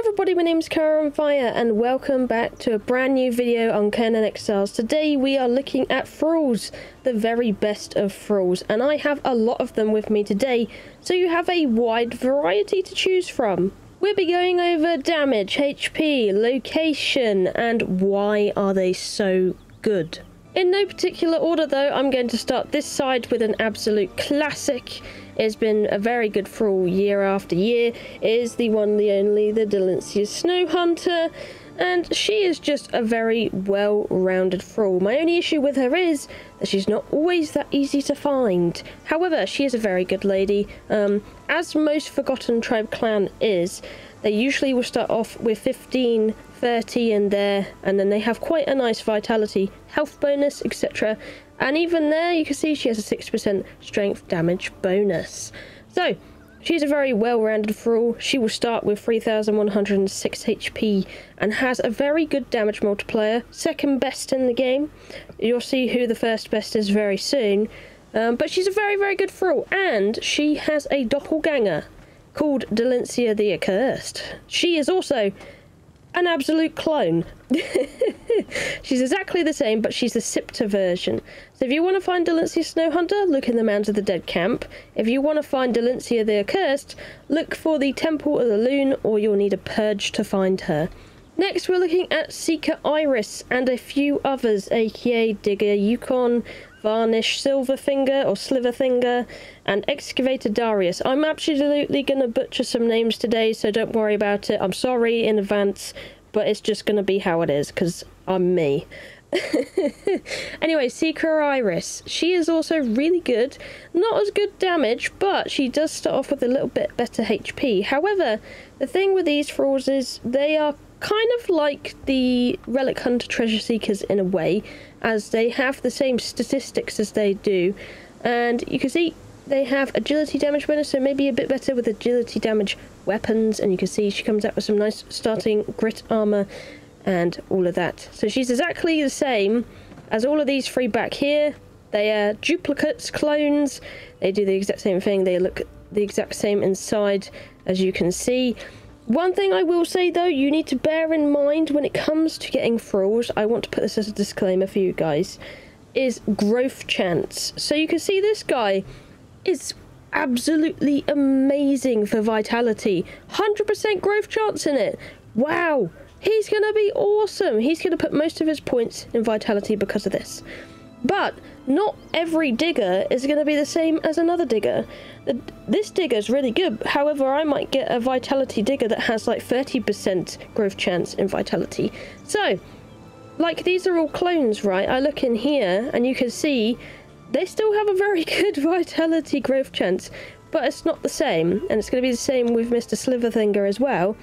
everybody, my name is Kiah on Fire and welcome back to a brand new video on Conan Exiles. Today we are looking at thralls, the very best of thralls, and I have a lot of them with me today, so you have a wide variety to choose from. We'll be going over damage, HP, location, and why are they so good. In no particular order though, I'm going to start this side with an absolute classic it's been a very good thrall year after year. is the one, the only, the Dalinsia Snow Hunter, and she is just a very well-rounded thrall. My only issue with her is that she's not always that easy to find. However, she is a very good lady. Um, as most Forgotten Tribe clan is, they usually will start off with 15, 30 in there, and then they have quite a nice vitality, health bonus, etc. And even there, you can see she has a 6% strength damage bonus. So, she's a very well-rounded thrall. She will start with 3,106 HP and has a very good damage multiplier, second best in the game. You'll see who the first best is very soon. Um, but she's a very, very good thrall, and she has a doppelganger called Dalinsia the Accursed. She is also an absolute clone. she's exactly the same, but she's the Siptah version. So if you want to find Dalinsia Snowhunter, look in the Mounds of the Dead camp. If you want to find Dalinsia the Accursed, look for the Temple of the Loon, or you'll need a purge to find her. Next, we're looking at Seeker Iris and a few others, aka Digger Ykon, Varnis Silverfinger or Sliverfinger, and Excavator Darius. I'm absolutely going to butcher some names today, so don't worry about it. I'm sorry in advance, but it's just going to be how it is, because I'm me. anyway, Seeker Iris. She is also really good. Not as good damage, but she does start off with a little bit better HP. However, the thing with these thralls is they are kind of like the Relic Hunter Treasure Seekers in a way, as they have the same statistics as they do. And you can see they have agility damage bonus, so maybe a bit better with agility damage weapons. And you can see she comes out with some nice starting grit armor and all of that. So she's exactly the same as all of these three back here. They are duplicates, clones. They do the exact same thing. They look the exact same inside, as you can see. One thing I will say though, you need to bear in mind when it comes to getting thralls, I want to put this as a disclaimer for you guys, is growth chance. So you can see this guy is absolutely amazing for vitality. 100% growth chance in it. Wow. He's going to be awesome. He's going to put most of his points in vitality because of this. But not every digger is going to be the same as another digger. This digger is really good. However, I might get a vitality digger that has like 30% growth chance in vitality. So, like these are all clones, right? I look in here and you can see they still have a very good vitality growth chance, but it's not the same. And it's going to be the same with Mr. Sliverfinger as well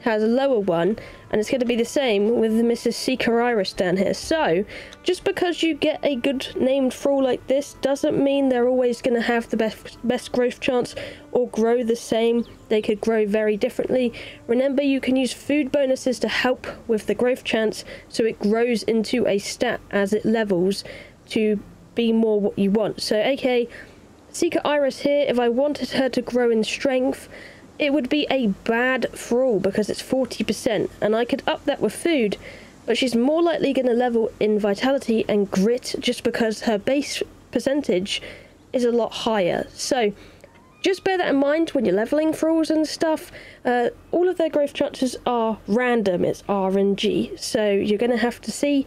has a lower one, and it's going to be the same with Mrs. Seeker Iris down here. So, just because you get a good named thrall like this doesn't mean they're always going to have the best, best growth chance or grow the same. They could grow very differently. Remember, you can use food bonuses to help with the growth chance so it grows into a stat as it levels to be more what you want. So, aka Seeker Iris here, if I wanted her to grow in strength, it would be a bad thrall because it's 40%, and I could up that with food, but she's more likely going to level in vitality and grit just because her base percentage is a lot higher. So, just bear that in mind when you're leveling thralls and stuff. Uh, all of their growth chances are random, it's RNG, so you're going to have to see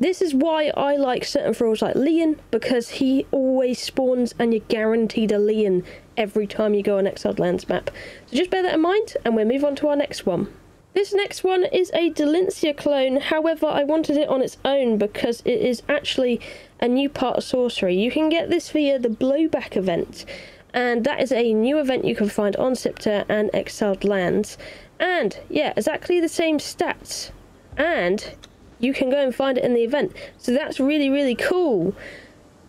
this is why I like certain thralls like Lian, because he always spawns and you're guaranteed a Lian every time you go on Exiled Lands map. So just bear that in mind, and we'll move on to our next one. This next one is a Dalinsia clone, however I wanted it on its own because it is actually a new part of Sorcery. You can get this via the Blowback event, and that is a new event you can find on Siptah and Exiled Lands. And yeah, exactly the same stats. And you can go and find it in the event. So that's really, really cool.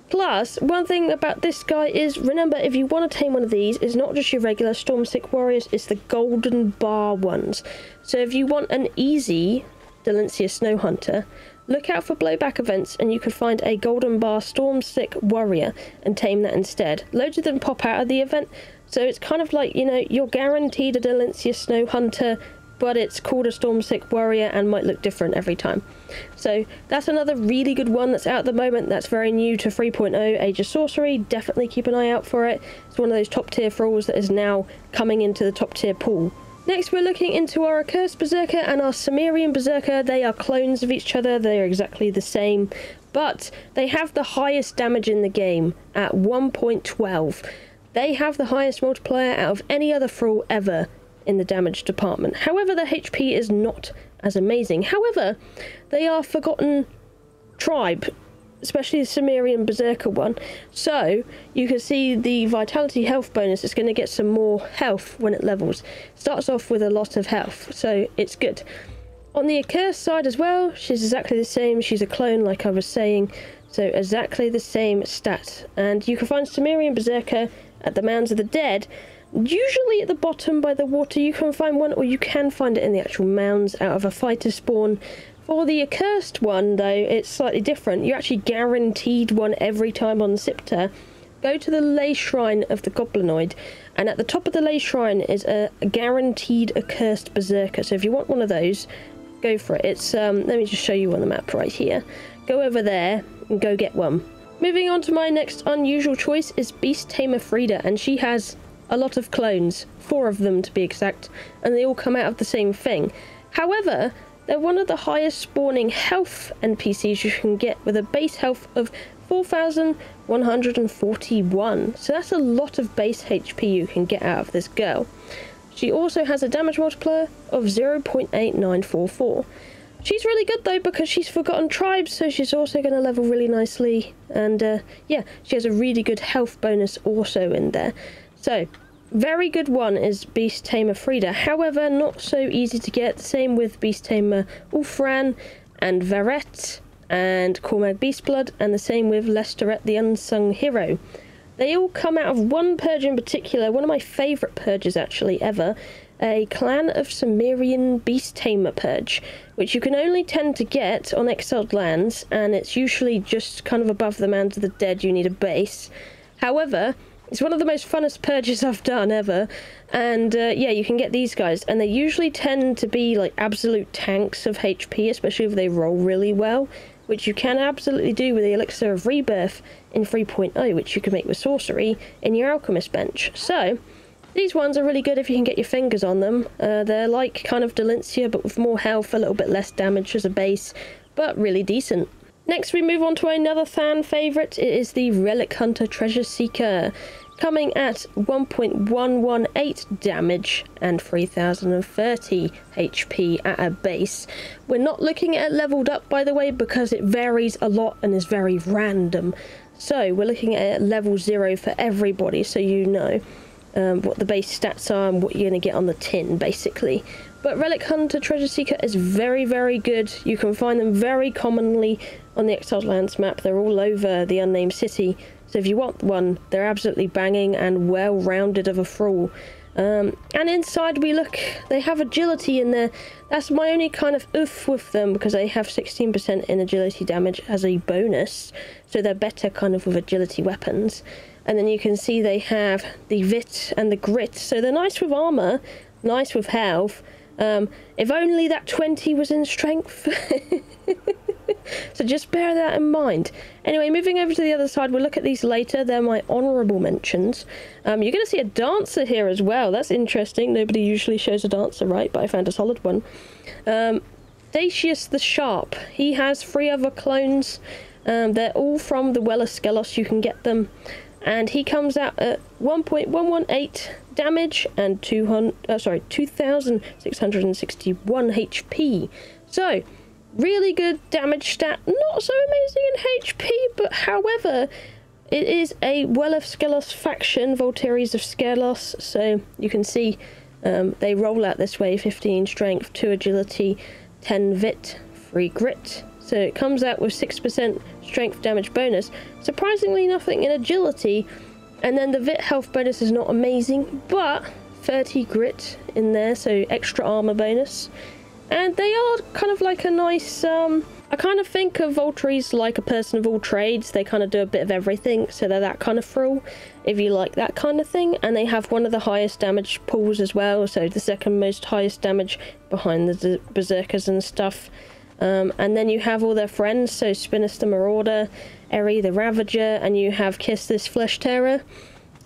Plus, one thing about this guy is, remember, if you want to tame one of these, it's not just your regular Stormsick Warriors, it's the Golden Bar ones. So if you want an easy Dalinsia Snow Hunter, look out for blowback events and you can find a Golden Bar Stormsick Warrior and tame that instead. Loads of them pop out of the event, so it's kind of like, you know, you're guaranteed a Dalinsia Snow Hunter but it's called a Stormsick Warrior and might look different every time. So that's another really good one that's out at the moment. That's very new to 3.0 Age of Sorcery. Definitely keep an eye out for it. It's one of those top tier thralls that is now coming into the top tier pool. Next, we're looking into our Accursed Berserker and our Cimmerian Berserker. They are clones of each other. They are exactly the same, but they have the highest damage in the game at 1.12. They have the highest multiplier out of any other thrall ever in the damage department. However, the HP is not as amazing. However, they are forgotten tribe, especially the Cimmerian Berserker one. So you can see the vitality health bonus is going to get some more health when it levels. Starts off with a lot of health, so it's good. On the Accursed side as well, she's exactly the same. She's a clone, like I was saying. So exactly the same stat. And you can find Cimmerian Berserker at the Mounds of the Dead Usually at the bottom by the water you can find one, or you can find it in the actual mounds out of a fighter spawn. For the accursed one, though, it's slightly different. You're actually guaranteed one every time on Siptah. Go to the Leyshrine of the Goblinoid, and at the top of the Leyshrine is a, guaranteed accursed berserker. So if you want one of those, go for it. It's um, let me just show you on the map right here. Go over there and go get one. Moving on to my next unusual choice is Beast Tamer Frida, and she has a lot of clones, four of them to be exact, and they all come out of the same thing. However, they're one of the highest spawning health NPCs you can get with a base health of 4,141. So that's a lot of base HP you can get out of this girl. She also has a damage multiplier of 0.8944. She's really good though because she's forgotten tribes, so she's also going to level really nicely. And uh, yeah, she has a really good health bonus also in there. So, very good one is Beast Tamer Frida. However, not so easy to get. Same with Beast Tamer Ulfran and Varet and Cormag Beastblood, and the same with Lestret the Unsung Hero. They all come out of one purge in particular, one of my favourite purges actually ever, a Clan of Cimmerian Beast Tamer purge, which you can only tend to get on exiled lands, and it's usually just kind of above the Mounds of the Dead, you need a base. However, it's one of the most funnest purges I've done ever. And uh, yeah, you can get these guys. And they usually tend to be like absolute tanks of HP, especially if they roll really well. Which you can absolutely do with the Elixir of Rebirth in 3.0, which you can make with Sorcery in your Alchemist bench. So, these ones are really good if you can get your fingers on them. Uh, they're like kind of Dalinsia, but with more health, a little bit less damage as a base, but really decent. Next, we move on to another fan favourite. It is the Relic Hunter Treasure Seeker coming at 1.118 damage and 3030 HP at a base. We're not looking at it leveled up by the way because it varies a lot and is very random. So we're looking at level 0 for everybody so you know um, what the base stats are and what you're going to get on the tin basically. But Relic Hunter Treasure Seeker is very, very good. You can find them very commonly on the Exiled Lands map. They're all over the Unnamed City. So if you want one, they're absolutely banging and well-rounded of a thrall. Um, and inside we look, they have agility in there. That's my only kind of oof with them because they have 16% in agility damage as a bonus. So they're better kind of with agility weapons. And then you can see they have the Vit and the Grit. So they're nice with armor, nice with health. Um, if only that 20 was in strength. so just bear that in mind. Anyway, moving over to the other side, we'll look at these later. They're my honourable mentions. Um, you're going to see a dancer here as well. That's interesting. Nobody usually shows a dancer, right? But I found a solid one. Um, Daicias the Sharp. He has three other clones. Um, they're all from the Well of Skelos. You can get them. And he comes out at 1.118 damage and 200, uh, sorry, 2,661 HP. So, really good damage stat. Not so amazing in HP, but however, it is a Well of Skelos faction, Votaries of Skelos, so you can see um, they roll out this way 15 strength, 2 agility, 10 vit, 3 grit. So it comes out with 6% strength damage bonus. Surprisingly, nothing in agility. And then the vit health bonus is not amazing, but 30 grit in there, so extra armor bonus and they are kind of like a nice um, I kind of think of Votaries like a person of all trades. They kind of do a bit of everything, so they're that kind of thrall, if you like that kind of thing. And they have one of the highest damage pools as well, so the second most highest damage behind the Berserkers and stuff. Um, and then you have all their friends, so Spinster Marauder, Erii the Ravager, and you have Kisthis Flesh Terror.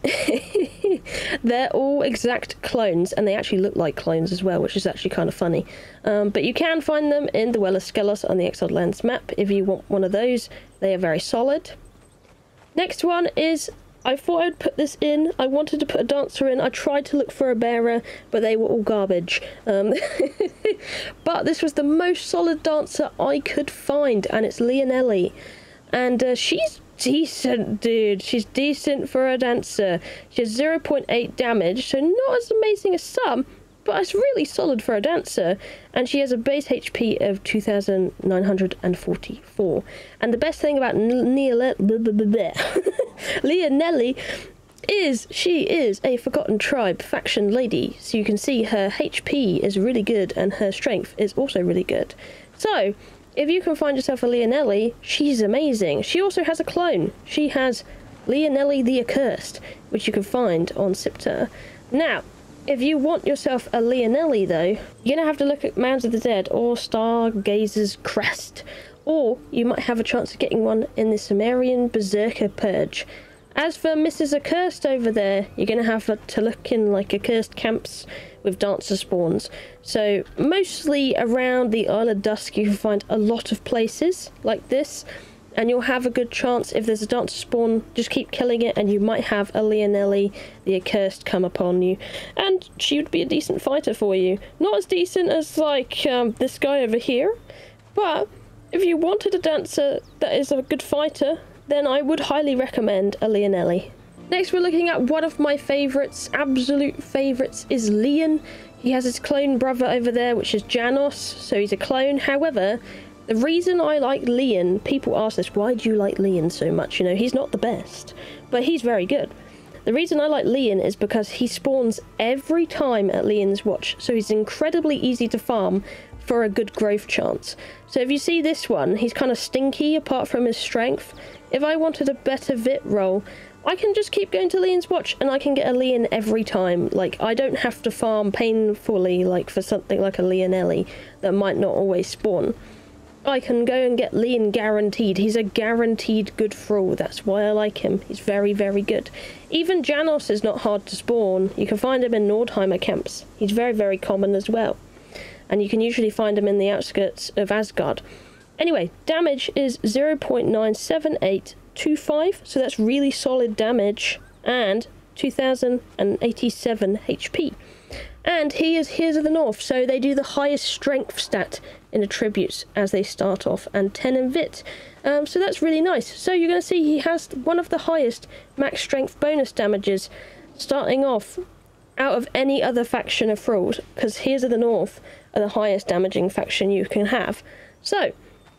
They're all exact clones, and they actually look like clones as well, which is actually kind of funny. Um, but you can find them in the Well of Skelos on the Exiled Lands map if you want one of those. They are very solid. Next one is I thought I'd put this in. I wanted to put a dancer in. I tried to look for a bearer, but they were all garbage. Um, but this was the most solid dancer I could find, and it's Lianelle. And uh, she's decent, dude. She's decent for a dancer. She has 0.8 damage, so not as amazing as some, but it's really solid for a dancer. And she has a base HP of 2,944. And the best thing about Lianelle is she is a Forgotten Tribe faction lady. So you can see her HP is really good and her strength is also really good. So, if you can find yourself a Lianelle, she's amazing. She also has a clone. She has Lianelle the Accursed, which you can find on Siptah. Now, if you want yourself a Lianelle, though, you're going to have to look at Mounds of the Dead or Stargazer's Crest. Or you might have a chance of getting one in the Cimmerian Berserker Purge. As for Mrs. Accursed over there, you're going to have to look in like accursed camps with dancer spawns. So mostly around the Isle of Dusk you can find a lot of places like this and you'll have a good chance if there's a dancer spawn just keep killing it and you might have a Lianelle the accursed come upon you and she would be a decent fighter for you not as decent as like um, this guy over here but if you wanted a dancer that is a good fighter then I would highly recommend a Lianelle Next we're looking at one of my favourites, absolute favourites, is Lian. He has his clone brother over there, which is Janos, so he's a clone. However, the reason I like Lian, people ask this, why do you like Lian so much? You know, he's not the best, but he's very good. The reason I like Lian is because he spawns every time at Lian's watch, so he's incredibly easy to farm for a good growth chance. So if you see this one, he's kind of stinky apart from his strength. If I wanted a better Vit roll, I can just keep going to Lian's watch and I can get a Lian every time. Like, I don't have to farm painfully, like, for something like a Lianelle that might not always spawn. I can go and get Lian guaranteed. He's a guaranteed good thrall. That's why I like him. He's very, very good. Even Janos is not hard to spawn. You can find him in Nordheimer camps. He's very, very common as well. And you can usually find him in the outskirts of Asagarth. Anyway, damage is 0.97825, so that's really solid damage, and 2087 HP. And he is Heroes of the North, so they do the highest strength stat in attributes as they start off, and 10 in Vit. Um, so that's really nice. So you're going to see he has one of the highest max strength bonus damages starting off out of any other faction of Thralls, because Heroes of the North are the highest damaging faction you can have. So,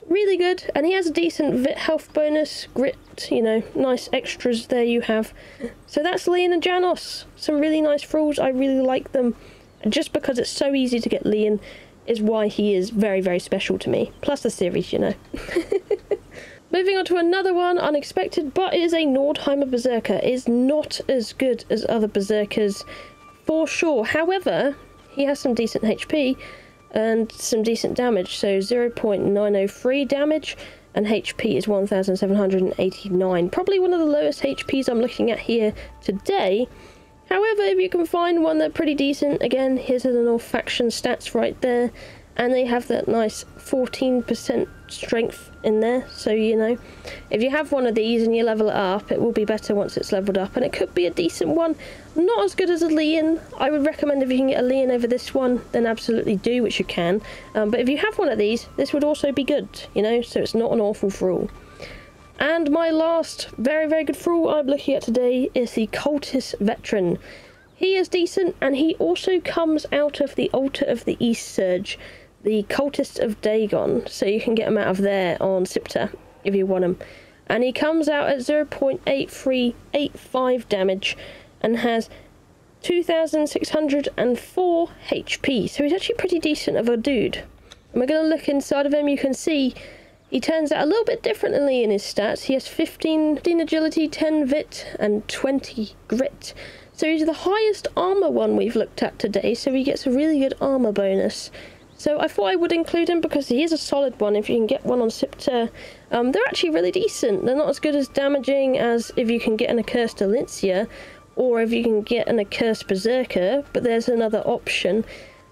really good, and he has a decent Vit health bonus, grit, you know, nice extras there you have. So that's Lian and Janos. Some really nice thralls, I really like them. Just because it's so easy to get Lian is why he is very, very special to me. Plus the series, you know. Moving on to another one, unexpected, but it is a Nordheimer Berserker. Is not as good as other Berserkers, for sure. However, he has some decent HP, and some decent damage. So 0.903 damage and HP is 1789. Probably one of the lowest HPs I'm looking at here today. However, if you can find one that's pretty decent, again, here's the North faction stats right there. And they have that nice 14% strength in there so you know if you have one of these and you level it up it will be better once it's leveled up and it could be a decent one. Not as good as a Lian. I would recommend if you can get a Lian over this one then absolutely do which you can. Um, but if you have one of these this would also be good you know so it's not an awful thrall and my last very very good thrall I'm looking at today is the Cultist Veteran he is decent and he also comes out of the Altar of the East Surge the Cultists of Dagon, so you can get him out of there on Siptah if you want him. And he comes out at 0.8385 damage and has 2,604 HP, so he's actually pretty decent of a dude. And we're going to look inside of him, you can see he turns out a little bit differently in his stats. He has 15, 15 agility, 10 vit, and 20 grit. So he's the highest armor one we've looked at today, so he gets a really good armor bonus. So I thought I would include him because he is a solid one if you can get one on Siptah. Um, they're actually really decent. They're not as good as damaging as if you can get an Accursed Dalinsia or if you can get an Accursed Berserker, but there's another option.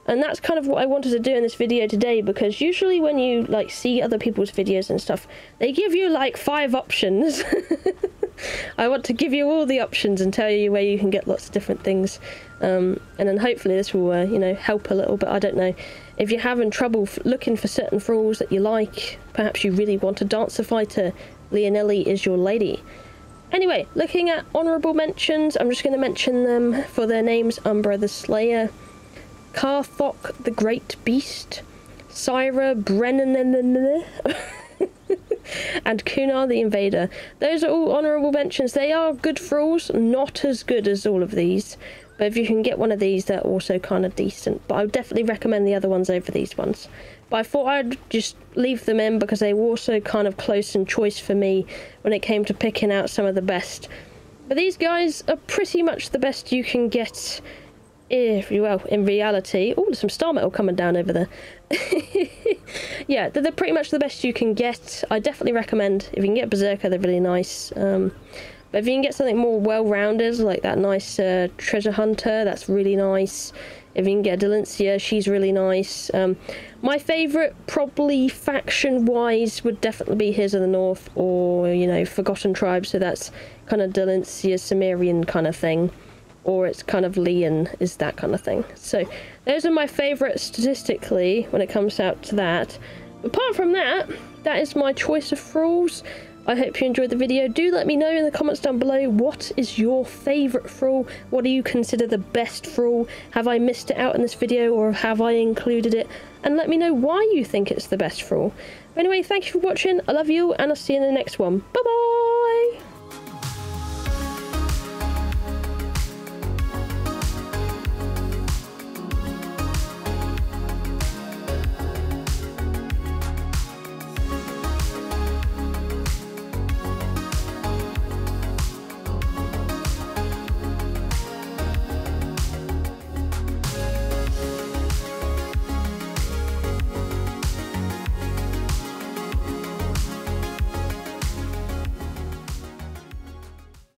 And that's kind of what I wanted to do in this video today because usually when you like see other people's videos and stuff, they give you like five options. I want to give you all the options and tell you where you can get lots of different things. Um, and then hopefully this will, uh, you know, help a little bit. I don't know. If you're having trouble looking for certain thralls that you like, perhaps you really want a dancer fighter, Lianelle is your lady. Anyway, looking at honourable mentions, I'm just going to mention them for their names. Umbra the Slayer, Karthok the Great Beast, Syra Brennan and Kunar the Invader. Those are all honourable mentions. They are good thralls, not as good as all of these. But if you can get one of these, they're also kind of decent. But I would definitely recommend the other ones over these ones. But I thought I'd just leave them in because they were also kind of close in choice for me when it came to picking out some of the best. But these guys are pretty much the best you can get if you well in reality oh there's some star metal coming down over there yeah they're, they're, pretty much the best you can get i definitely recommend if you can get berserker they're really nice um, but if you can get something more well-rounded like that nice uh, treasure hunter that's really nice if you can get Dalinsia, she's really nice. Um, my favourite, probably faction-wise, would definitely be Heroes of the North or, you know, Forgotten Tribe. So that's kind of Dalinsia, Cimmerian kind of thing or it's kind of Lian is that kind of thing. So those are my favourites statistically when it comes out to that. Apart from that, that is my choice of thralls. I hope you enjoyed the video. Do let me know in the comments down below what is your favourite thrall? What do you consider the best thrall? Have I missed it out in this video or have I included it? And let me know why you think it's the best thrall. Anyway, thank you for watching. I love you and I'll see you in the next one. Bye bye!